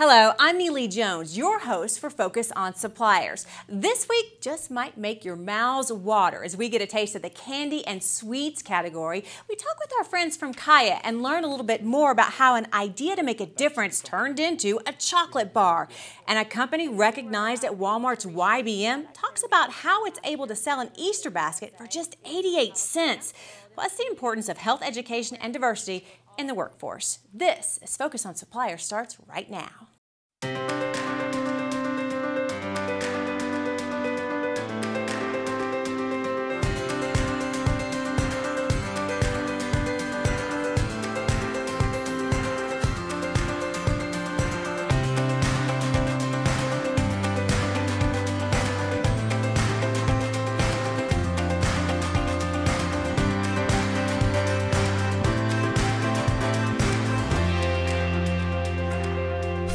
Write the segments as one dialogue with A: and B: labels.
A: Hello, I'm Neely Jones, your host for Focus on Suppliers. This week just might make your mouths water as we get a taste of the candy and sweets category. We talk with our friends from KYYA and learn a little bit more about how an idea to make a difference turned into a chocolate bar. And a company recognized at Walmart's YBM talks about how it's able to sell an Easter basket for just 88 cents. Plus, the importance of health education and diversity in the workforce. This is Focus on Suppliers starts right now.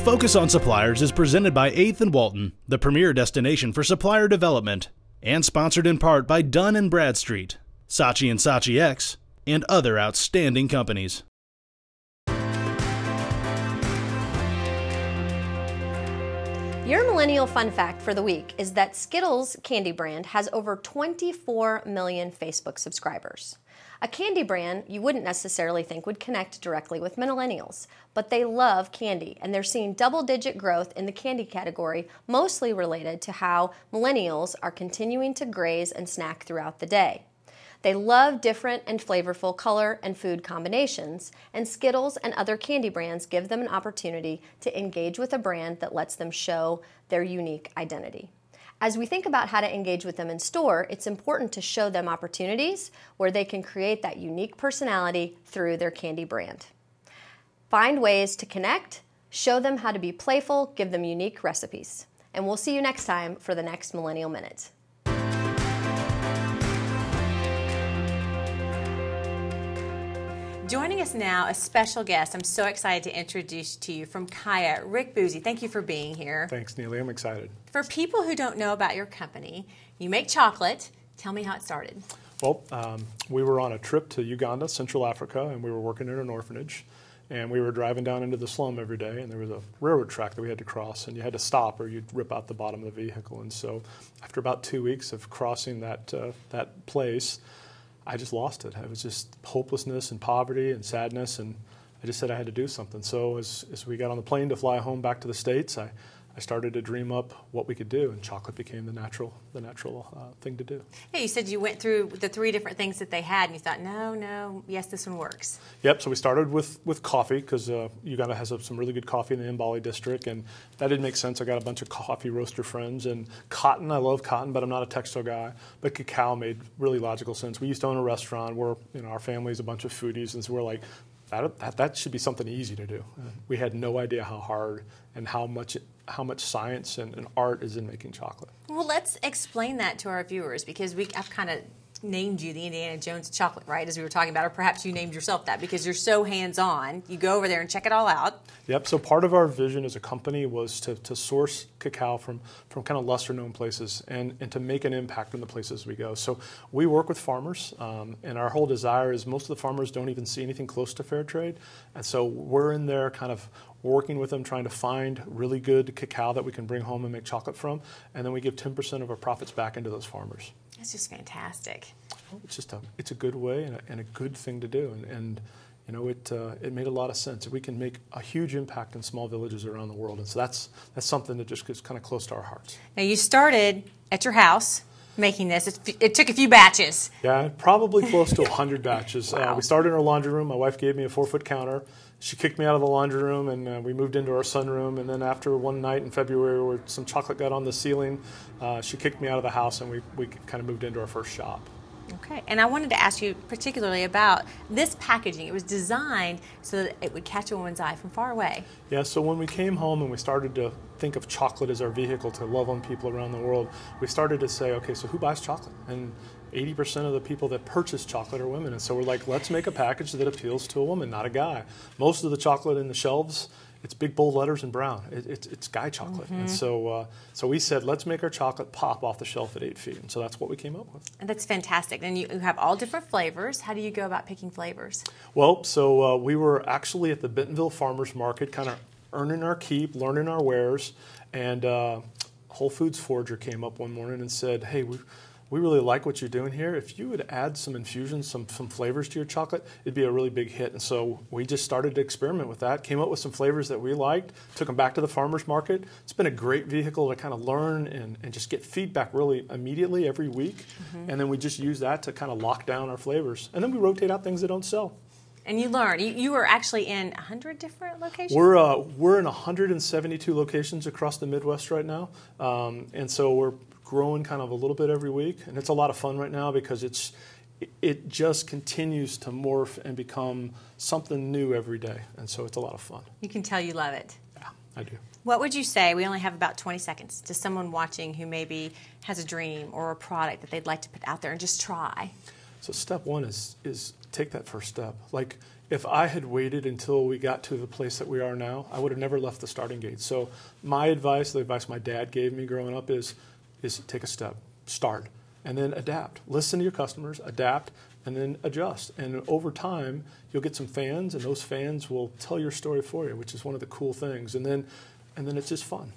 B: Focus on Suppliers is presented by 8th and Walton, the premier destination for supplier development, and sponsored in part by Dunn and Bradstreet, Saatchi and Saatchi X, and other outstanding companies.
C: Your millennial fun fact for the week is that Skittles candy brand has over 24 million Facebook subscribers. A candy brand you wouldn't necessarily think would connect directly with millennials, but they love candy and they're seeing double digit growth in the candy category, mostly related to how millennials are continuing to graze and snack throughout the day. They love different and flavorful color and food combinations, and Skittles and other candy brands give them an opportunity to engage with a brand that lets them show their unique identity. As we think about how to engage with them in store, it's important to show them opportunities where they can create that unique personality through their candy brand. Find ways to connect, show them how to be playful, give them unique recipes. And we'll see you next time for the next Millennial Minute.
A: Joining us now, a special guest I'm so excited to introduce to you from KYYA, Rick Boosey. Thank you for being here.
D: Thanks, Neely. I'm excited.
A: For people who don't know about your company, you make chocolate. Tell me how it started.
D: Well, um, we were on a trip to Uganda, Central Africa, and we were working in an orphanage. And we were driving down into the slum every day, and there was a railroad track that we had to cross, and you had to stop or you'd rip out the bottom of the vehicle. And so, after about two weeks of crossing that, uh, that place, I just lost it. I was just hopelessness and poverty and sadness, and I just said I had to do something. So as, as we got on the plane to fly home back to the States, I, I started to dream up what we could do, and chocolate became the natural, the natural uh, thing to do.
A: Yeah, you said you went through the three different things that they had, and you thought, no, no, yes, this one works.
D: Yep. So we started with with coffee because uh, Uganda has some really good coffee in the Mbale district, and that didn't make sense. I got a bunch of coffee roaster friends, and cotton. I love cotton, but I'm not a textile guy. But cacao made really logical sense. We used to own a restaurant where you know our family's a bunch of foodies, and so we're like, that, that, that, should be something easy to do. We had no idea how hard and how much how much science and, and, art is in making chocolate.
A: Well, let's explain that to our viewers because we I've kind of named you the Indiana Jones chocolate, right? As we were talking about, or perhaps you named yourself that because you're so hands-on. You go over there and check it all out.
D: Yep. So part of our vision as a company was to, to source cacao from from kind of lesser-known places and and to make an impact in the places we go. So we work with farmers, um, and our whole desire is most of the farmers don't even see anything close to fair trade, and so we're in there kind of working with them, trying to find really good cacao that we can bring home and make chocolate from, and then we give 10% of our profits back into those farmers.
A: That's just fantastic.
D: It's just a, it's a good way and a, and a good thing to do, and, and you know, it, uh, it made a lot of sense. We can make a huge impact in small villages around the world, and so that's, that's something that just gets kind of close to our hearts.
A: Now, you started at your house making this. It, it, took a few batches.
D: Yeah, probably close to 100 batches. Wow. Uh, we started in our laundry room. My wife gave me a four foot counter she kicked me out of the laundry room and uh, we moved into our sunroom. And then after one night in February where some chocolate got on the ceiling, uh, she kicked me out of the house and we, we kind of moved into our first shop.
A: Okay, and I wanted to ask you particularly about this packaging. It was designed so that it would catch a woman's eye from far away.
D: Yeah, so when we came home and we started to think of chocolate as our vehicle to love on people around the world, we started to say, okay, so who buys chocolate? And 80% of the people that purchase chocolate are women. And so we're like, let's make a package that appeals to a woman, not a guy. Most of the chocolate in the shelves, it's big bold letters in brown. It, it's, it's guy chocolate. Mm-hmm. And so, uh, so we said, let's make our chocolate pop off the shelf at eight feet. And so that's what we came up with.
A: And that's fantastic. And you, you have all different flavors. How do you go about picking flavors?
D: Well, so uh, we were actually at the Bentonville Farmers Market kind of earning our keep, learning our wares. And uh, Whole Foods Forager came up one morning and said, "Hey, we we really like what you're doing here. If you would add some infusions, some, some flavors to your chocolate, it'd be a really big hit. And so we just started to experiment with that, came up with some flavors that we liked, took them back to the farmer's market. It's been a great vehicle to kind of learn and, and just get feedback really immediately every week. Mm-hmm. And then we just use that to kind of lock down our flavors. And then we rotate out things that don't sell.
A: And you learn. You, you are actually in 100 different locations?
D: We're, uh, we're in 172 locations across the Midwest right now. Um, and so we're growing kind of a little bit every week, and it's a lot of fun right now because it's it just continues to morph and become something new every day, and so it's a lot of fun.
A: You can tell you love it.
D: Yeah, I do.
A: What would you say? We only have about 20 seconds to someone watching who maybe has a dream or a product that they'd like to put out there and just try.
D: So step one is is take that first step. Like if I had waited until we got to the place that we are now, I would have never left the starting gate. So my advice, the advice my dad gave me growing up is is take a step, start, and then adapt. Listen to your customers, adapt, and then adjust. And over time, you'll get some fans, and those fans will tell your story for you, which is one of the cool things. And then, and then it's just fun.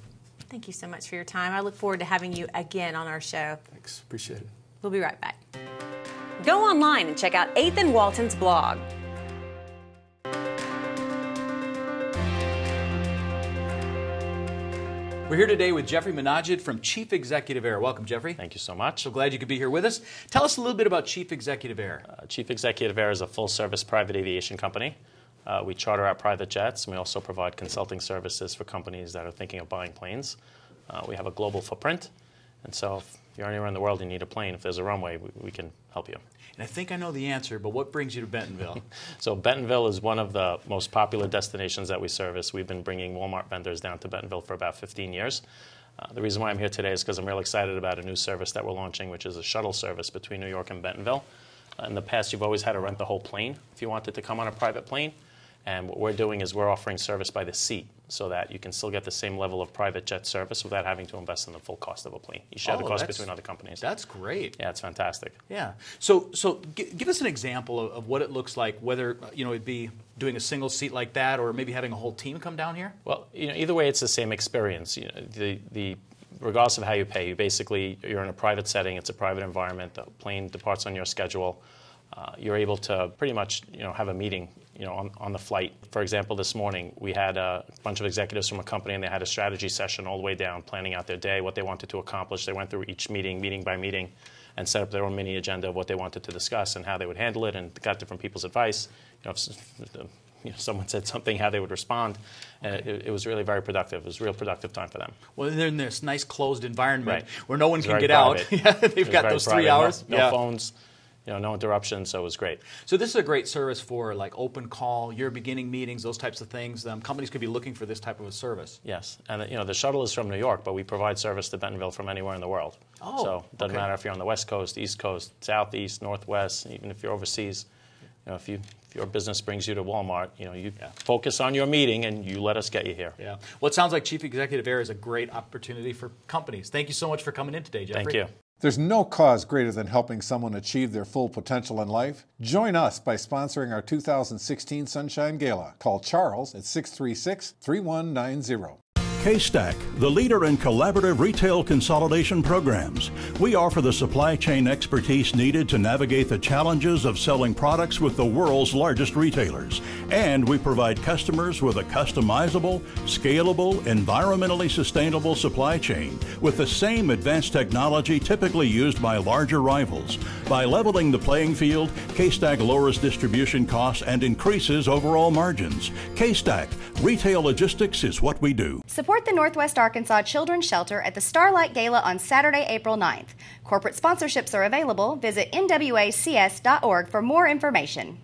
A: Thank you so much for your time. I look forward to having you again on our show.
D: Thanks. Appreciate it.
A: We'll be right back. Go online and check out Eighth and Walton's blog.
E: We're here today with Jeffrey Menaged from Chief Executive Air. Welcome, Jeffrey.
F: Thank you so much.
E: So glad you could be here with us. Tell us a little bit about Chief Executive Air.
F: Uh, Chief Executive Air is a full service private aviation company. Uh, we charter out private jets, and we also provide consulting services for companies that are thinking of buying planes. Uh, we have a global footprint, and so if you're anywhere in the world and you need a plane, if there's a runway, we, we can help you.
E: And I think I know the answer, but what brings you to Bentonville?
F: so Bentonville is one of the most popular destinations that we service. We've been bringing Walmart vendors down to Bentonville for about 15 years. Uh, the reason why I'm here today is because I'm real excited about a new service that we're launching, which is a shuttle service between New York and Bentonville. Uh, in the past, you've always had to rent the whole plane if you wanted to come on a private plane. And what we're doing is we're offering service by the seat so that you can still get the same level of private jet service without having to invest in the full cost of a plane. You share oh, the cost between other companies.
E: That's great.
F: Yeah, it's fantastic.
E: Yeah. So, so g- give us an example of, of, what it looks like, whether you know it'd be doing a single seat like that, or maybe having a whole team come down here.
F: Well, you know, either way, it's the same experience. You know, the the regardless of how you pay, you basically you're in a private setting. It's a private environment. The plane departs on your schedule. Uh, you're able to pretty much you know have a meeting you know on, on the flight. For example, this morning we had a bunch of executives from a company and they had a strategy session all the way down, planning out their day, what they wanted to accomplish. They went through each meeting, meeting by meeting, and set up their own mini agenda of what they wanted to discuss and how they would handle it, and got different people's advice. You know, if, you know, someone said something, how they would respond. Okay. And it, it, was really very productive. It was a real productive time for them.
E: Well, they're in this nice closed environment right. where no one can get private. out. yeah, they've got those
F: private.
E: three hours.
F: No, no yeah. phones you know, no interruptions, so it was great.
E: So this is a great service for like open call, your beginning meetings, those types of things. Um, companies could be looking for this type of a service.
F: Yes, and you know the shuttle is from New York, but we provide service to Bentonville from anywhere in the world.
E: Oh,
F: so it doesn't
E: okay.
F: matter if you're on the West Coast, East Coast, Southeast, Northwest, even if you're overseas. You know, if you if your business brings you to Walmart, you know, you yeah. focus on your meeting and you let us get you here.
E: Yeah. Well, it sounds like Chief Executive Air is a great opportunity for companies. Thank you so much for coming in today, Jeffrey.
F: Thank you.
G: There's no cause greater than helping someone achieve their full potential in life. Join us by sponsoring our 2016 Sunshine Gala. Call Charles at 636 3190.
H: KStack, the leader in collaborative retail consolidation programs. We offer the supply chain expertise needed to navigate the challenges of selling products with the world's largest retailers. And we provide customers with a customizable, scalable, environmentally sustainable supply chain with the same advanced technology typically used by larger rivals. By leveling the playing field, KStack lowers distribution costs and increases overall margins. KStack, retail logistics is what we do.
I: Support Support the Northwest Arkansas Children's Shelter at the Starlight Gala on Saturday, April 9th. Corporate sponsorships are available. Visit nwacs.org for more information.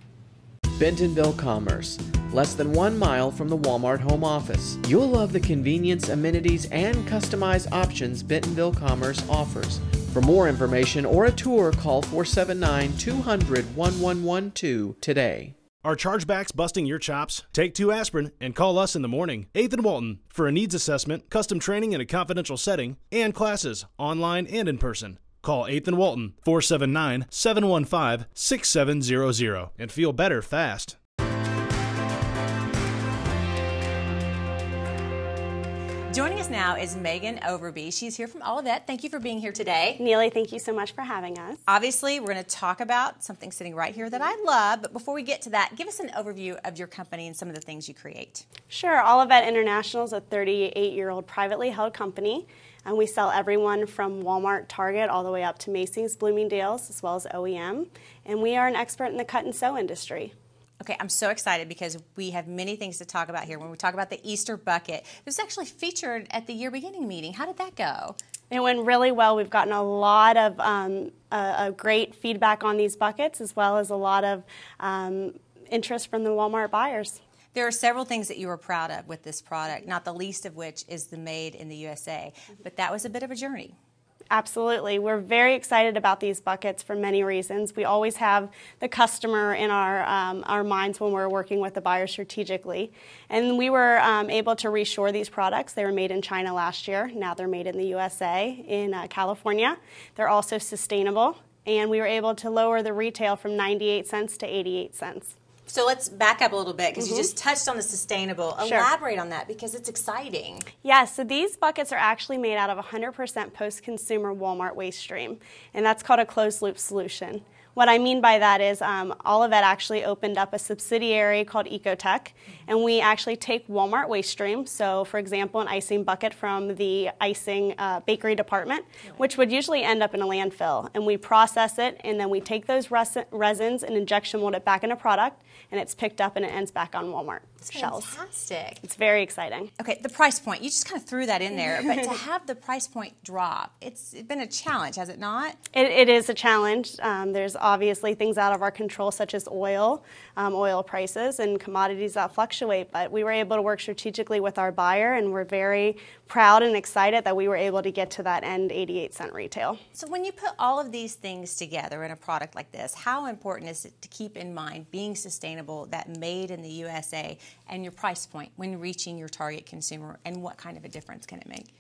J: Bentonville Commerce, less than one mile from the Walmart home office. You'll love the convenience, amenities, and customized options Bentonville Commerce offers. For more information or a tour, call 479 200 1112 today.
B: Are chargebacks busting your chops? Take two aspirin and call us in the morning. Eighth and Walton for a needs assessment, custom training in a confidential setting, and classes online and in person. Call Eighth and Walton 479 715 6700 and feel better fast.
A: Joining us now is Megan Overbey. She's here from Olivet. Thank you for being here today.
K: Neely, thank you so much for having us.
A: Obviously, we're going to talk about something sitting right here that I love, but before we get to that, give us an overview of your company and some of the things you create.
K: Sure. Olivet International is a 38 year old privately held company, and we sell everyone from Walmart, Target, all the way up to Macy's, Bloomingdale's, as well as OEM. And we are an expert in the cut and sew industry.
A: Okay, I'm so excited because we have many things to talk about here. When we talk about the Easter bucket, it was actually featured at the year beginning meeting. How did that go?
K: It went really well. We've gotten a lot of um, a, a great feedback on these buckets, as well as a lot of um, interest from the Walmart buyers.
A: There are several things that you were proud of with this product, not the least of which is the made in the USA. But that was a bit of a journey.
K: Absolutely. We're very excited about these buckets for many reasons. We always have the customer in our, um, our minds when we're working with the buyer strategically. And we were um, able to reshore these products. They were made in China last year. Now they're made in the USA, in uh, California. They're also sustainable. And we were able to lower the retail from 98 cents to 88 cents.
A: So let's back up a little bit because mm-hmm. you just touched on the sustainable. Sure. Elaborate on that because it's exciting.
K: Yes, yeah, so these buckets are actually made out of 100% post consumer Walmart waste stream, and that's called a closed loop solution. What I mean by that is um, Olivet actually opened up a subsidiary called Ecotech, and we actually take Walmart waste stream. So, for example, an icing bucket from the icing uh, bakery department, which would usually end up in a landfill, and we process it, and then we take those res- resins and injection mold it back in a product, and it's picked up and it ends back on Walmart
A: That's
K: shelves.
A: Fantastic.
K: It's very exciting.
A: Okay, the price point. You just kind of threw that in there, but to have the price point drop, it's been a challenge, has it not?
K: it, it is a challenge. Um, there's obviously things out of our control, such as oil, um, oil prices, and commodities that fluctuate. But we were able to work strategically with our buyer, and we're very proud and excited that we were able to get to that end 88 cent retail.
A: So, when you put all of these things together in a product like this, how important is it to keep in mind being sustainable, that made in the USA, and your price point when reaching your target consumer, and what kind of a difference can it make?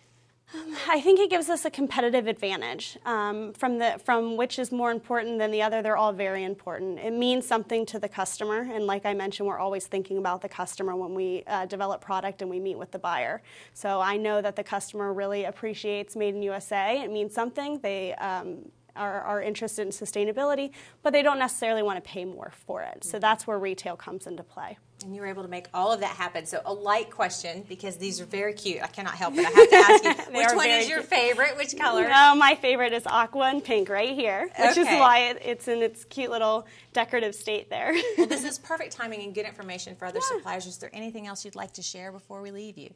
K: I think it gives us a competitive advantage. Um, from the from which is more important than the other, they're all very important. It means something to the customer, and like I mentioned, we're always thinking about the customer when we uh, develop product and we meet with the buyer. So I know that the customer really appreciates Made in USA. It means something. They um, are, are, interested in sustainability, but they don't necessarily want to pay more for it. So that's where retail comes into play.
A: And you were able to make all of that happen. So a light question because these are very cute. I cannot help it. I have to ask you which one is your cute. favorite? Which color?
K: No, my favorite is aqua and pink right here, which okay. is why it, it's in its cute little decorative state there.
A: well, this is perfect timing and good information for other yeah. suppliers. Is there anything else you'd like to share before we leave you?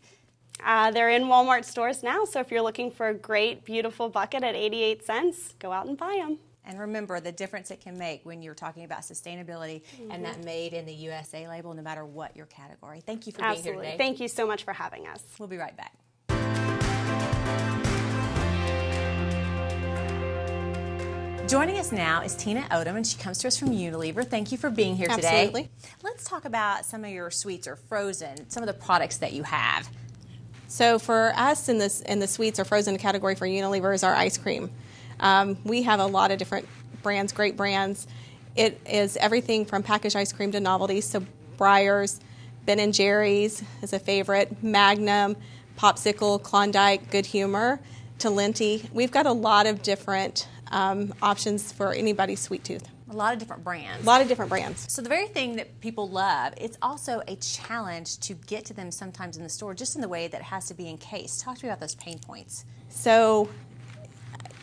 K: Uh, they're in Walmart stores now, so if you're looking for a great, beautiful bucket at 88 cents, go out and buy them.
A: And remember the difference it can make when you're talking about sustainability mm-hmm. and that made in the USA label, no matter what your category. Thank you for
K: Absolutely.
A: being here today.
K: Thank you so much for having us.
A: We'll be right back. Joining us now is Tina Odom, and she comes to us from Unilever. Thank you for being here today.
L: Absolutely.
A: Let's talk about some of your sweets or frozen, some of the products that you have.
L: So for us in this in the sweets or frozen category for Unilever is our ice cream. Um, we have a lot of different brands, great brands. It is everything from packaged ice cream to novelties. So Breyers, Ben and Jerry's is a favorite, Magnum, Popsicle, Klondike, Good Humor, Talenti. We've got a lot of different um, options for anybody's sweet tooth.
A: A lot of different brands.
L: A lot of different brands.
A: So the very thing that people love, it's also a challenge to get to them sometimes in the store, just in the way that it has to be encased. Talk to me about those pain points.
L: So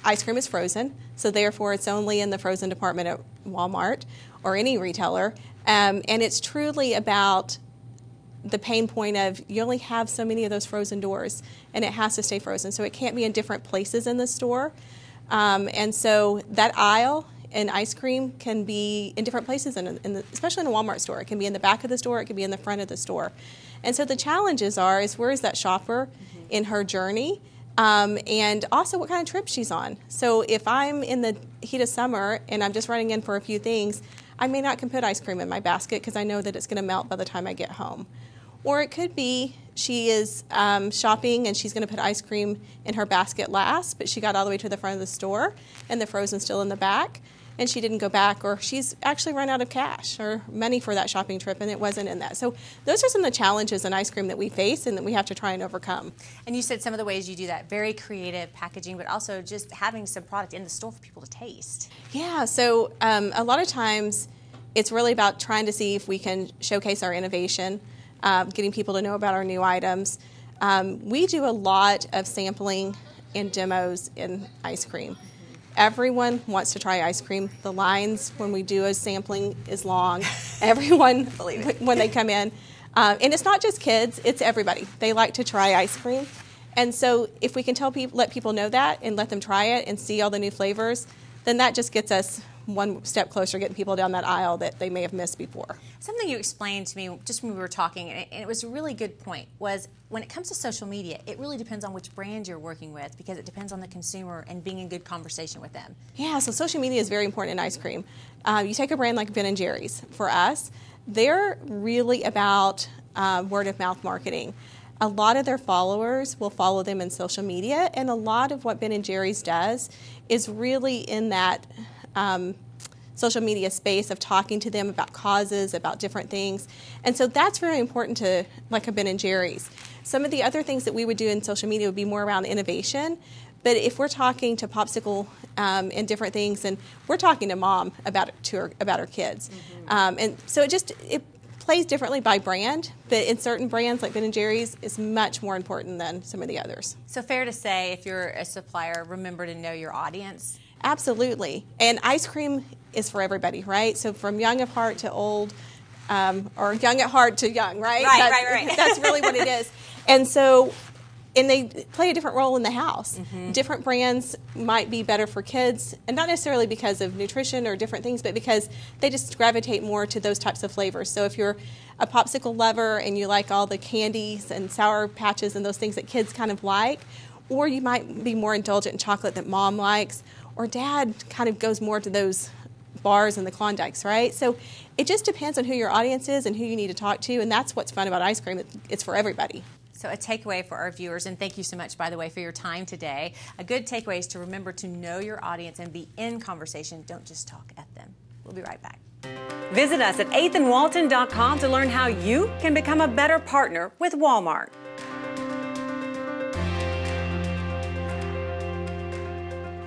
L: ice cream is frozen, so therefore it's only in the frozen department at Walmart or any retailer. Um, and it's truly about the pain point of you only have so many of those frozen doors and it has to stay frozen. So it can't be in different places in the store. Um, and so that aisle in ice cream can be in different places, in, in the, especially in a Walmart store. It can be in the back of the store, it can be in the front of the store. And so the challenges are is where is that shopper mm-hmm. in her journey? Um, and also what kind of trip she's on. So if I'm in the heat of summer and I'm just running in for a few things, I may not can put ice cream in my basket because I know that it's going to melt by the time I get home. Or it could be she is um, shopping and she's going to put ice cream in her basket last, but she got all the way to the front of the store and the frozen's still in the back. And she didn't go back, or she's actually run out of cash or money for that shopping trip and it wasn't in that. So those are some of the challenges in ice cream that we face and that we have to try and overcome.
A: And you said some of the ways you do that very creative packaging, but also just having some product in the store for people to taste.
L: Yeah, so um, a lot of times it's really about trying to see if we can showcase our innovation, um, getting people to know about our new items. Um, we do a lot of sampling and demos in ice cream. Everyone wants to try ice cream. The lines when we do a sampling is long. Everyone, when they come in, um, and it's not just kids; it's everybody. They like to try ice cream, and so if we can tell people, let people know that, and let them try it and see all the new flavors, then that just gets us one step closer, getting people down that aisle that they may have missed before.
A: Something you explained to me just when we were talking, and it was a really good point, was when it comes to social media, it really depends on which brand you're working with because it depends on the consumer and being in good conversation with them.
L: Yeah, so social media is very important in ice cream. Uh, you take a brand like Ben and Jerry's. For us, they're really about uh, word of mouth marketing. A lot of their followers will follow them in social media, and a lot of what Ben and Jerry's does is really in that um, social media space of talking to them about causes, about different things. And so that's very important to like a Ben and Jerry's. Some of the other things that we would do in social media would be more around innovation. But if we're talking to Popsicle um, and different things, and we're talking to mom about to her, about her kids, mm-hmm. um, and so it just it plays differently by brand. But in certain brands like Ben and Jerry's, is much more important than some of the others.
A: So fair to say, if you're a supplier, remember to know your audience.
L: Absolutely. And ice cream is for everybody, right? So from young of heart to old, um, or young at heart to young, right?
A: Right,
L: that's,
A: right, right.
L: that's really what it is. And so, and they play a different role in the house.
A: Mm-hmm.
L: Different brands might be better for kids, and not necessarily because of nutrition or different things, but because they just gravitate more to those types of flavors. So if you're a popsicle lover and you like all the candies and sour patches and those things that kids kind of like, or you might be more indulgent in chocolate that mom likes, or dad kind of goes more to those bars and the Klondikes, right? So it just depends on who your audience is and who you need to talk to, and that's what's fun about ice cream. It's for everybody.
A: So, a takeaway for our viewers, and thank you so much, by the way, for your time today. A good takeaway is to remember to know your audience and be in conversation. Don't just talk at them. We'll be right back. Visit us at 8thandwalton.com to learn how you can become a better partner with Walmart.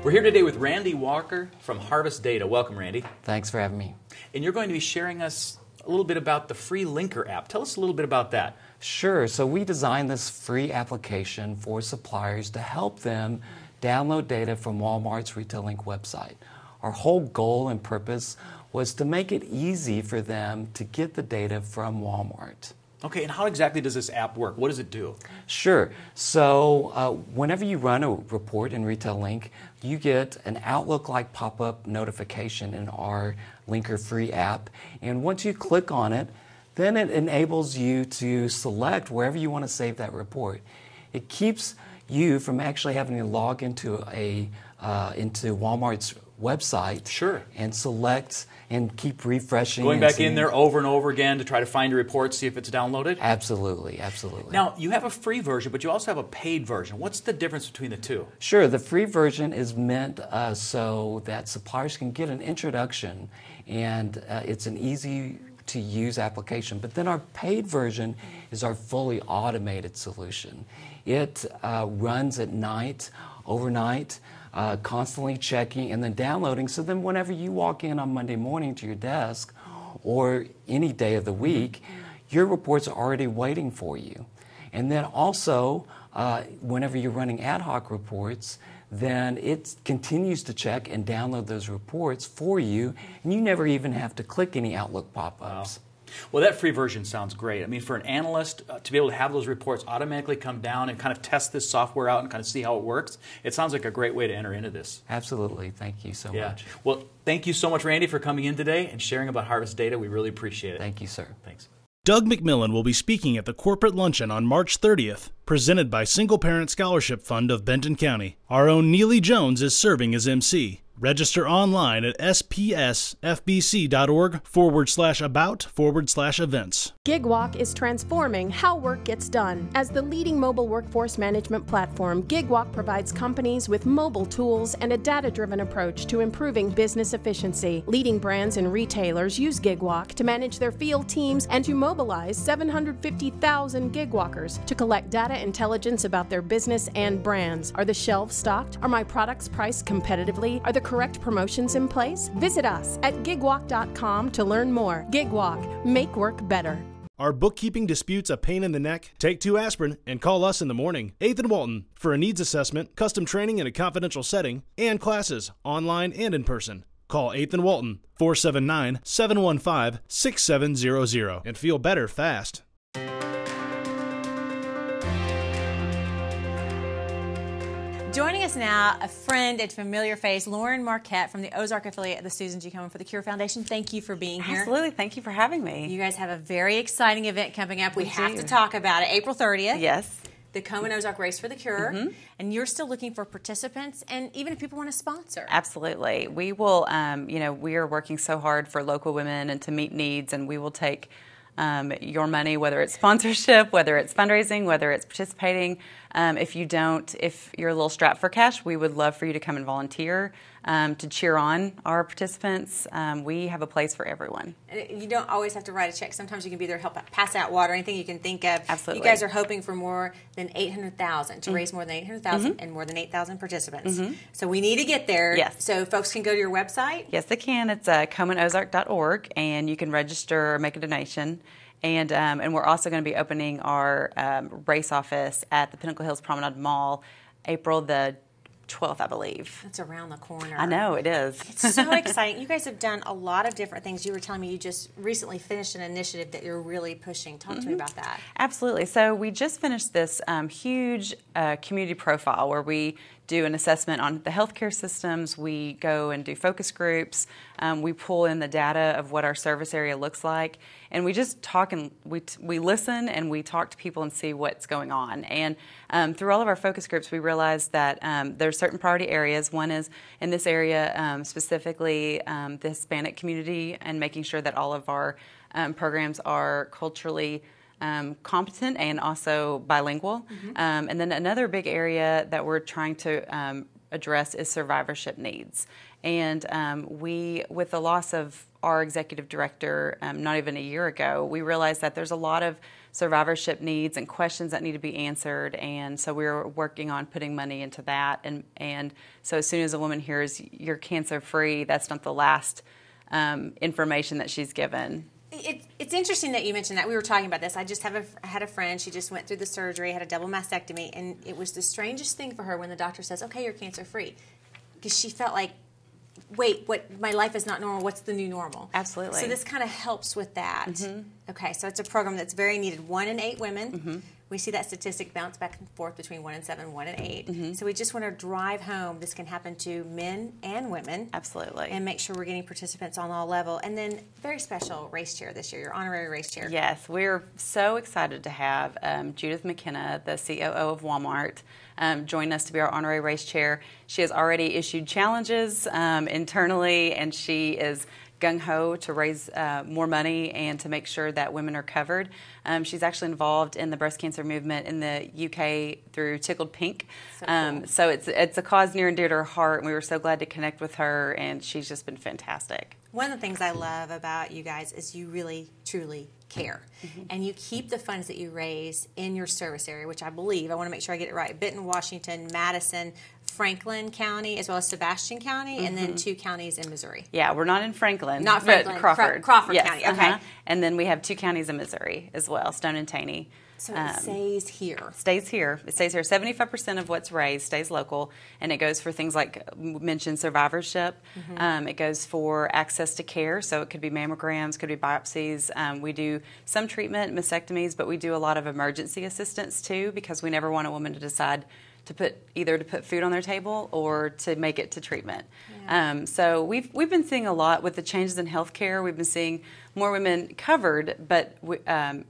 E: We're here today with Randy Walker from Harvest Data. Welcome, Randy.
M: Thanks for having me.
E: And you're going to be sharing us a little bit about the free Linker app. Tell us a little bit about that.
M: Sure. So, we designed this free application for suppliers to help them download data from Walmart's Retail Link website. Our whole goal and purpose was to make it easy for them to get the data from Walmart.
E: Okay, and how exactly does this app work? What does it do?
M: Sure. So, uh, whenever you run a report in Retail Link, you get an Outlook like pop up notification in our Linker free app. And once you click on it, then it enables you to select wherever you want to save that report. It keeps you from actually having to log into a uh, into Walmart's website
E: sure.
M: and select and keep refreshing.
E: Going back in there over and over again to try to find a report, see if it's downloaded?
M: Absolutely, absolutely.
E: Now, you have a free version, but you also have a paid version. What's the difference between the two?
M: Sure, the free version is meant uh, so that suppliers can get an introduction and uh, it's an easy to use application. But then our paid version is our fully automated solution. It uh, runs at night, overnight uh, constantly checking and then downloading. So then, whenever you walk in on Monday morning to your desk or any day of the week, your reports are already waiting for you. And then also, uh, whenever you're running ad hoc reports, then it continues to check and download those reports for you, and you never even have to click any Outlook pop ups.
E: Wow. Well, that free version sounds great. I mean, for an analyst uh, to be able to have those reports automatically come down and kind of test this software out and kind of see how it works, it sounds like a great way to enter into this.
M: Absolutely. Thank you so
E: yeah.
M: much.
E: Well, thank you so much, Randy, for coming in today and sharing about Harvest Data. We really appreciate it.
M: Thank you, sir.
E: Thanks.
B: Doug McMillan will be speaking at the corporate luncheon on March 30th, presented by Single Parent Scholarship Fund of Benton County. Our own Neely Jones is serving as MC. Register online at spsfbc.org forward slash about forward slash events.
N: GigWalk is transforming how work gets done. As the leading mobile workforce management platform, GigWalk provides companies with mobile tools and a data driven approach to improving business efficiency. Leading brands and retailers use GigWalk to manage their field teams and to mobilize 750,000 GigWalkers to collect data intelligence about their business and brands. Are the shelves stocked? Are my products priced competitively? Are the correct promotions in place? Visit us at gigwalk.com to learn more. Gigwalk, make work better.
B: Are bookkeeping disputes a pain in the neck? Take two aspirin and call us in the morning. Eighth and Walton for a needs assessment, custom training in a confidential setting, and classes online and in person. Call 8th and Walton 479 715 6700 and feel better fast.
A: Joining us now, a friend and familiar face, Lauren Marquette from the Ozark affiliate of the Susan G. Komen for the Cure Foundation. Thank you for being here.
O: Absolutely. Thank you for having me.
A: You guys have a very exciting event coming up. We,
O: We
A: have
O: do.
A: to talk about it. April 30th.
O: Yes.
A: The Komen Ozark Race for the Cure.
O: Mhm.
A: And you're still looking for participants and even if people want to sponsor.
O: Absolutely. We will, um, you know, we are working so hard for local women and to meet needs, and we will take um, your money, whether it's sponsorship, whether it's fundraising, whether it's participating. Um, if you don't, if you're a little strapped for cash, we would love for you to come and volunteer um, to cheer on our participants. Um, we have a place for everyone.
A: And You don't always have to write a check. Sometimes you can be there to help pass out water, anything you can think of.
O: Absolutely.
A: You guys are hoping for more than 800,000 to
O: Mm.
A: raise more than 800,000
O: Mhm.
A: and more than 8,000 participants.
O: Mhm.
A: So we need to get there.
O: Yes.
A: So folks can go to your website.
O: Yes, they can. It's uh, komenozark.org, and you can register or make a donation. And, um, and we're also going to be opening our um, race office at the Pinnacle Hills Promenade Mall April the 12th, I believe.
A: It's around the corner.
O: I know, it is.
A: It's so exciting. You guys have done a lot of different things. You were telling me you just recently finished an initiative that you're really pushing. Talk to me
O: Mhm.
A: about that.
O: Absolutely. So we just finished this um, huge uh, community profile where we do an assessment on the healthcare systems. We go and do focus groups. Um, we pull in the data of what our service area looks like, and we just talk and we we listen and we talk to people and see what's going on. And um, through all of our focus groups, we realized that um, there are certain priority areas. One is in this area um, specifically um, the Hispanic community and making sure that all of our um, programs are culturally um, competent and also bilingual. Um, and then another big area that we're trying to um, address is survivorship needs. And um, we, with the loss of our executive director um, not even a year ago, we realized that there's a lot of survivorship needs and questions that need to be answered. And so we're working on putting money into that. And, and so as soon as a woman hears you're cancer free, that's not the last um, information that she's given.
A: It, it's interesting that you mentioned that. We were talking about this. I just have a, I had a friend. She just went through the surgery, had a double mastectomy, and it was the strangest thing for her when the doctor says, "Okay, you're cancer free," because she felt like, "Wait, what? My life is not normal. What's the new normal?"
O: Absolutely.
A: So this kind of helps with that.
O: Mhm.
A: Okay, so it's a program that's very needed. One in eight women.
O: Mhm.
A: We see that statistic bounce back and forth between one and seven, one and 8
O: Mhm.
A: So we just want to drive home this can happen to men and women.
O: Absolutely.
A: And make sure we're getting participants on all level. And then very special race chair this year, your honorary race chair.
O: Yes, we're so excited to have um, Judith McKenna, the COO of Walmart, um, join us to be our honorary race chair. She has already issued challenges um, internally, and she is gung ho to raise uh, more money and to make sure that women are covered. Um, she's actually involved in the breast cancer movement in the UK through Tickled Pink.
A: So
O: um,
A: cool.
O: so it's it's a cause near and dear to her heart, and we were so glad to connect with her, and she's just been fantastic.
A: One of the things I love about you guys is you really, truly care.
O: Mm-hmm.
A: And you keep the funds that you raise in your service area, which I believe, I want to make sure I get it right Benton, Washington, Madison, Franklin County, as well as Sebastian County, and then
O: Mhm.
A: two counties in Missouri.
O: Yeah, we're not in Franklin.
A: Not Franklin, Cra-
O: Crawford.
A: Crawford
O: Yes,
A: County, okay.
O: uh-huh. And then we have two counties in Missouri as well, Stone and Taney.
A: So it
O: Um,
A: stays here.
O: Stays here. It stays here. Seventy-five percent of what's raised stays local, and it goes for things like mentioned survivorship.
A: Mhm.
O: Um, it goes for access to care, so it could be mammograms, could be biopsies. Um, we do some treatment, mastectomies, but we do a lot of emergency assistance too, because we never want a woman to decide to put either to put food on their table or to make it to treatment. Um, so we've we've been seeing a lot with the changes in healthcare. We've been seeing more women covered, but we, um,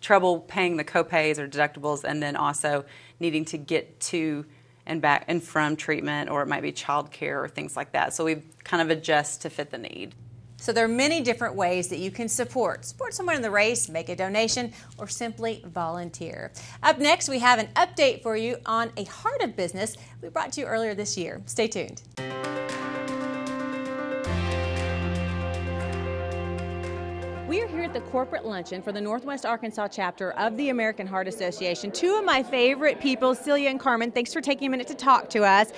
O: trouble paying the copays or deductibles, and then also needing to get to and back and from treatment, or it might be childcare or things like that. So we kind of adjust to fit the need.
A: So there are many different ways that you can support. Support someone in the race, make a donation, or simply volunteer. Up next, we have an update for you on a heart of business we brought to you earlier this year. Stay tuned. We are here at the corporate luncheon for the Northwest Arkansas chapter of the American Heart Association. Two of my favorite people, Celia and Carmen, thanks for taking a minute to talk to us.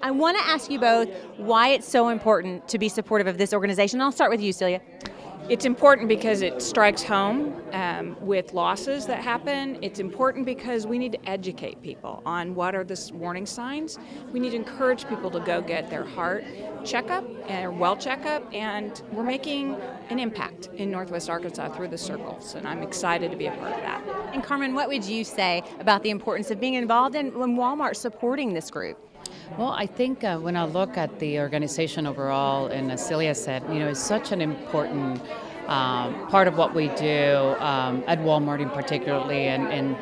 A: I want to ask you both why it's so important to be supportive of this organization. I'll start with you, Celia.
P: It's important because it strikes home um, with losses that happen. It's important because we need to educate people on what are the warning signs. We need to encourage people to go get their heart checkup and well checkup, and we're making an impact in Northwest Arkansas through the circles, and I'm excited to be a part of that.
A: And Carmen, what would you say about the importance of being involved in when Walmart supporting this group?
Q: Well, I think uh, when I look at the organization overall, and as Celia said, you know, it's such an important um, part of what we do um, at Walmart, in particularly, and, and,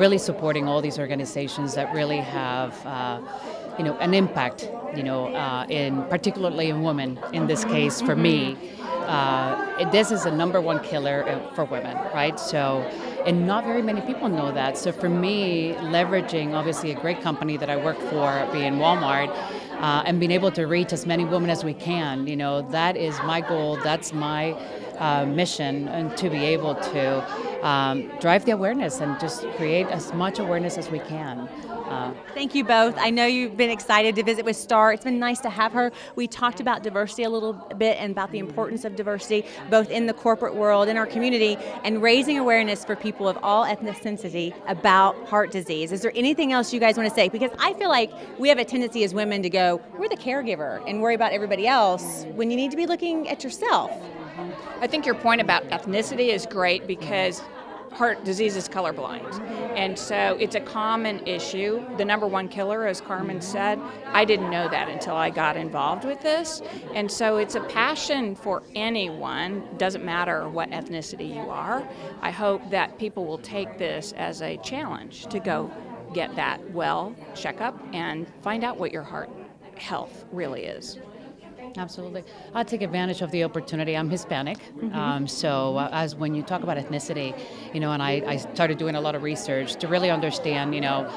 Q: really supporting all these organizations that really have. Uh, you know, an impact, you know, uh, in particularly in women. In this case, for me, uh, this is a number one killer uh, for women, right? So, and not very many people know that. So for me, leveraging obviously a great company that I work for, being Walmart, uh, and being able to reach as many women as we can, you know, that is my goal. That's my uh, mission, and to be able to um, drive the awareness and just create as much awareness as we can.
A: Uh, Thank you both. I know you've been excited to visit with Star. It's been nice to have her. We talked about diversity a little bit and about the importance of diversity, both in the corporate world, in our community, and raising awareness for people of all ethnicity about heart disease. Is there anything else you guys want to say? Because I feel like we have a tendency as women to go, we're the caregiver and worry about everybody else when you need to be looking at yourself.
P: I think your point about ethnicity is great because heart disease is colorblind. And so it's a common issue. The number one killer, as Carmen said, I didn't know that until I got involved with this. And so it's a passion for anyone, doesn't matter what ethnicity you are. I hope that people will take this as a challenge to go get that well checkup and find out what your heart health really is.
Q: Absolutely. I take advantage of the opportunity. I'm Hispanic. Mm-hmm. Um, so, uh, as when you talk about ethnicity, you know, and I, I started doing a lot of research to really understand, you know,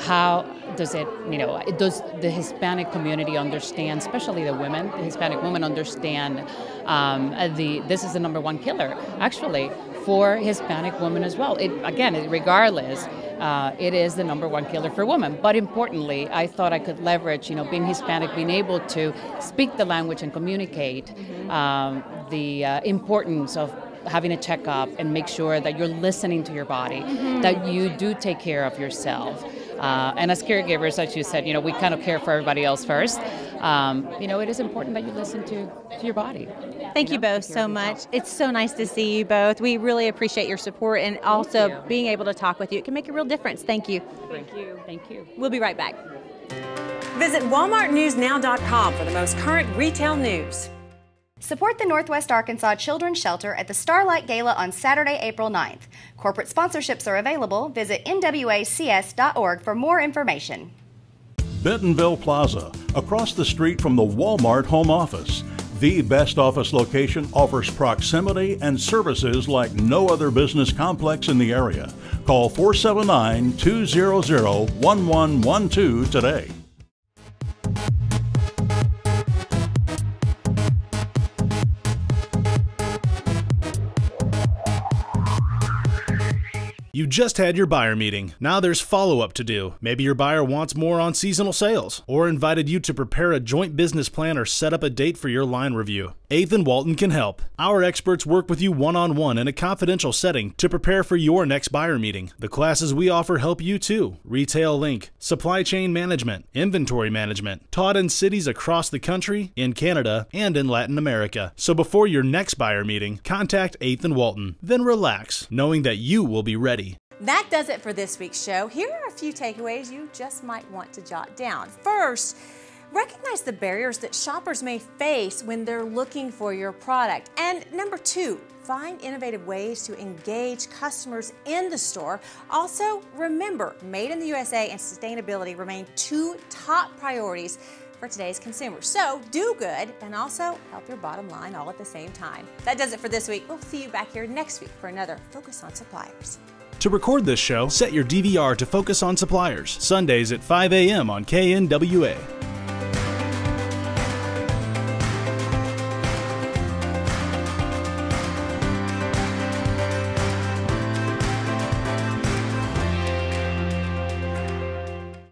Q: how does it, you know, does the Hispanic community understand, especially the women, the Hispanic women understand um, the this is the number one killer actually for Hispanic women as well. It again, regardless uh, it is the number one killer for women. But importantly, I thought I could leverage, you know, being Hispanic, being able to speak the language and communicate mm-hmm. um, the uh, importance of having a checkup and make sure that you're listening to your body, mm-hmm. that you do take care of yourself. Uh, and as caregivers, as you said, you know, we kind of care for everybody else first. Um, you know, it is important that you listen to, to your body.
A: Thank you, you know, both so much. It's so nice to see you both. We really appreciate your support and also being able to talk with you. It can make a real difference. Thank you.
P: Thank you.
Q: Thank you.
A: We'll be right back. Visit WalmartNewsNow.com for the most current retail news.
I: Support the Northwest Arkansas Children's Shelter at the Starlight Gala on Saturday, April 9th. Corporate sponsorships are available. Visit nwacs.org for more information.
H: Bentonville Plaza, across the street from the Walmart home office. The best office location offers proximity and services like no other business complex in the area. Call 479 200 1112 today.
B: You just had your buyer meeting. Now there's follow up to do. Maybe your buyer wants more on seasonal sales, or invited you to prepare a joint business plan or set up a date for your line review. Eighth and Walton can help. Our experts work with you one on one in a confidential setting to prepare for your next buyer meeting. The classes we offer help you too Retail Link, Supply Chain Management, Inventory Management, taught in cities across the country, in Canada, and in Latin America. So before your next buyer meeting, contact Eighth and Walton. Then relax, knowing that you will be ready.
A: That does it for this week's show. Here are a few takeaways you just might want to jot down. First, Recognize the barriers that shoppers may face when they're looking for your product. And number two, find innovative ways to engage customers in the store. Also, remember, made in the USA and sustainability remain two top priorities for today's consumers. So do good and also help your bottom line all at the same time. That does it for this week. We'll see you back here next week for another Focus on Suppliers.
B: To record this show, set your DVR to Focus on Suppliers, Sundays at 5 a.m. on KNWA.